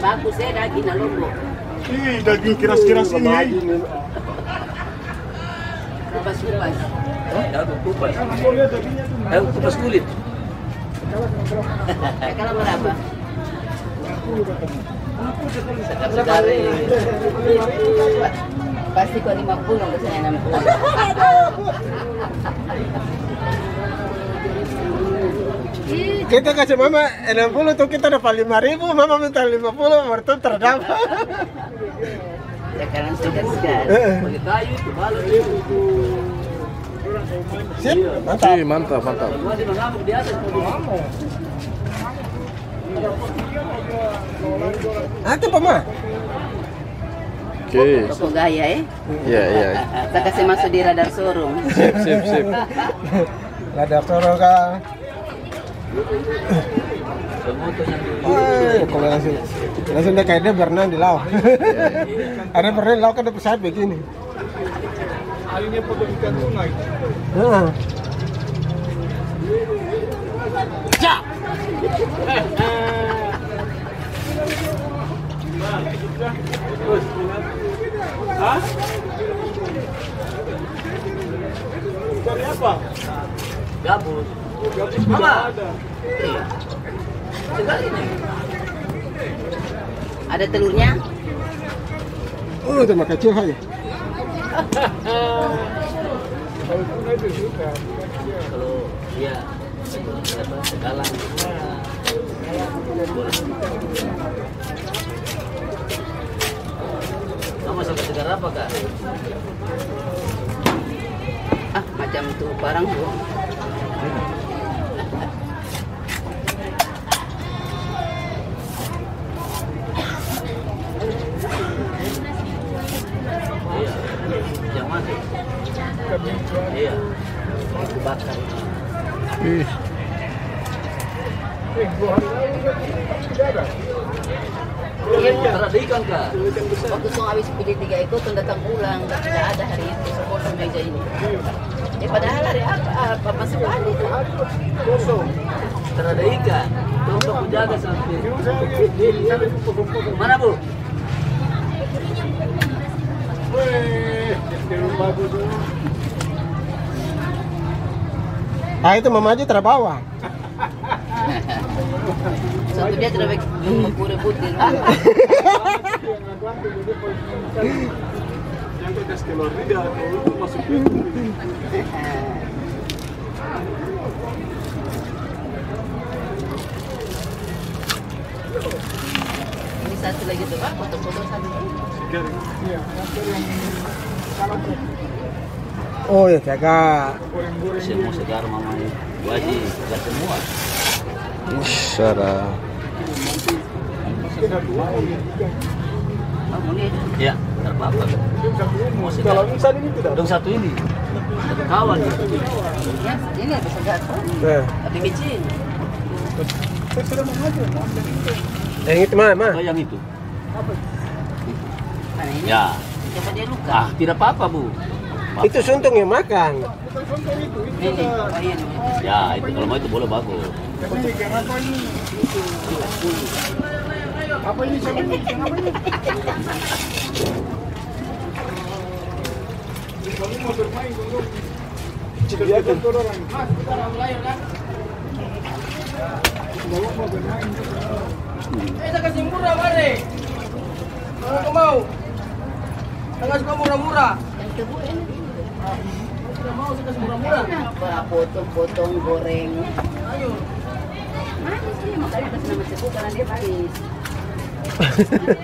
Bagus ya daging lombok. Ih, daging kiras-kiras ini. Kupas-kupas. Kupas. Kau. Eh, kupas kulit. Kalau berapa? Sekarang Pasti kok 50 ke saya 60. Kita kasih mama 60 tuh kita dapat 5 ribu, mama minta 50, mertua terdapat. Sekarang sudah segar. pakai kayu itu balut itu. Sip, mantap. Mantap, mantap. Ah, itu mama. Oke. Toko gaya eh. Iya, iya. Kita kasih masuk di radar showroom. Sip, sip, sip. Ada sorong kah? Kalau langsung langsung dia kayak dia berenang di laut. Ada berenang di laut kan ada pesawat begini. Airnya foto ikan sungai. Heeh. Hah? Dari apa? gabus. Gabus Mama. tidak ada. Telurnya? Oh, itu mah kecil aja. Kalau dia apa. Kamu sampai segar apa kak? Ah, macam itu barang bu. Iya. Yang mana? Iya. Aku bakar. Ih, Eh, dua hari lalu kan tidak ada. Iya, ada ikan kak. Waktu song habis pilih tiga ekor tuh datang pulang, tidak ada hari itu sepotong meja ini. Eh padahal hari apa? Apa masih ada itu? Kosong. Terada ikan. Tunggu aku jaga sampai. Di itu. Mana bu? Ah, itu mama aja terbawa. Satu dia baik mengkure putih. Yang ke lidah atau itu masuk. Ini satu lagi tuh pak, foto-foto satu. Iya, kalau Oh ya jaga. Semua segar mama ini. Wajib semua. Isyara. Ya, terpapar. Kalau insan ini tidak. Dong satu ini. Kawan. ya ini bisa jatuh. Nah, Tapi kecil. Saya sudah mengajar. yang itu mah, mah. Oh yang itu. Mana ini? Ya. Coba dia luka. Ah, tidak apa-apa bu. Itu suntung yang makan. Ini. Ya, itu kalau mau itu boleh bagus. Apa ini? Apa? Kamu mau bermain. Mas, kita mulai. Bawa mau bermain. Kita kasih murah, Mare. Kalau kau mau. Jangan suka murah-murah. Yang tebu ini. Mau, murah-murah. Potong-potong goreng. Ayo. Manis sih, makanya kasih nama cepu karena dia manis.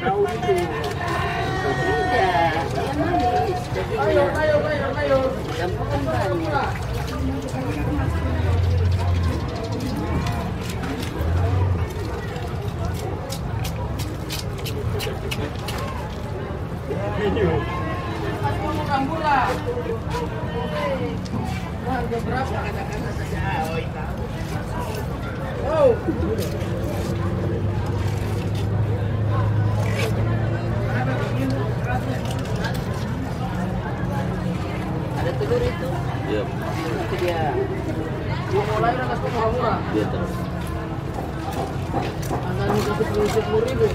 Tahu itu. Tidak, dia manis. Jadi Ayo, ayo, ayo, ayo. banyak. Kasih murah-murah. Harga berapa? Katakanlah saja. Oh. Ada telur itu? Iya. Itu dia. Mau mulai udah murah-murah. Iya terus. Angkanya satu puluh ribu.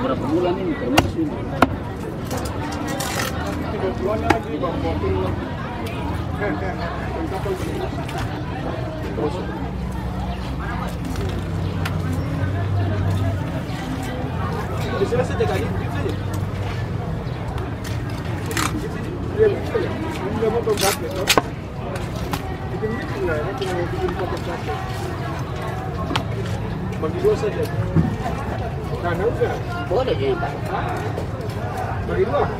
berapa bulan ini termasuk bagi dua saja. Karena udah. Boleh. Bagi dua.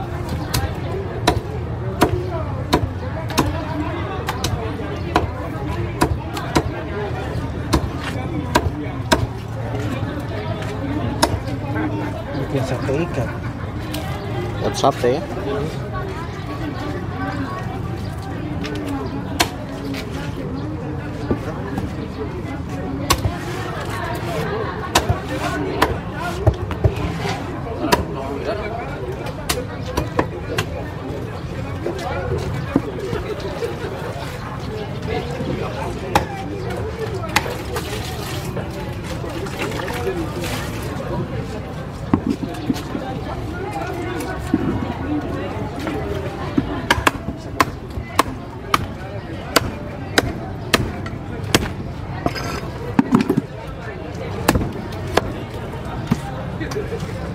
yang sate ikan yang sate ya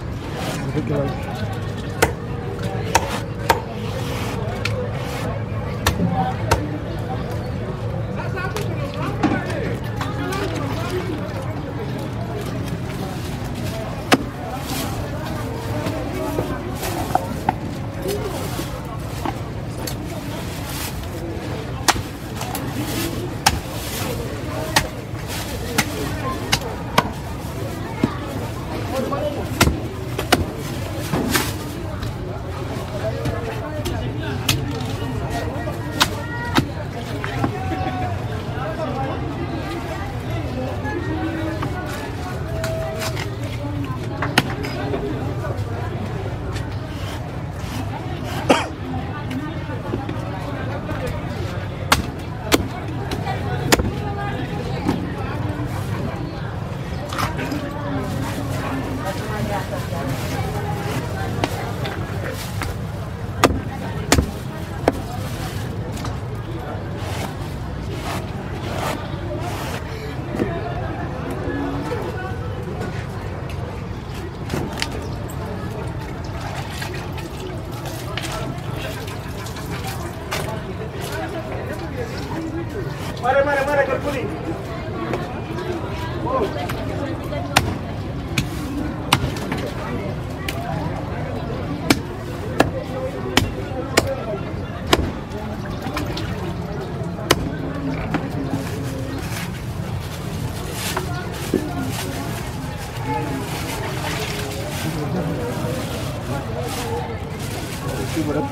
Carpuri.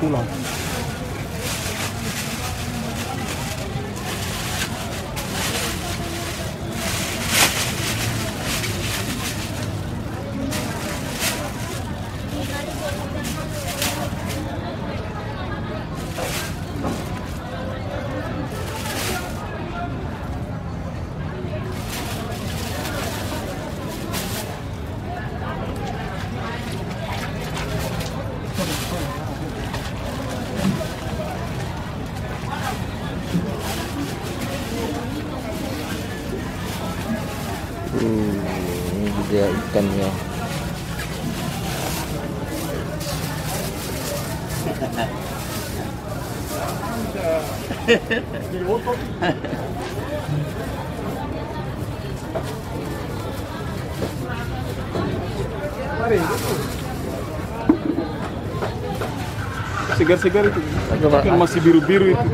Thank you. dia ikannya. Segar-segar itu. Masih biru-biru itu.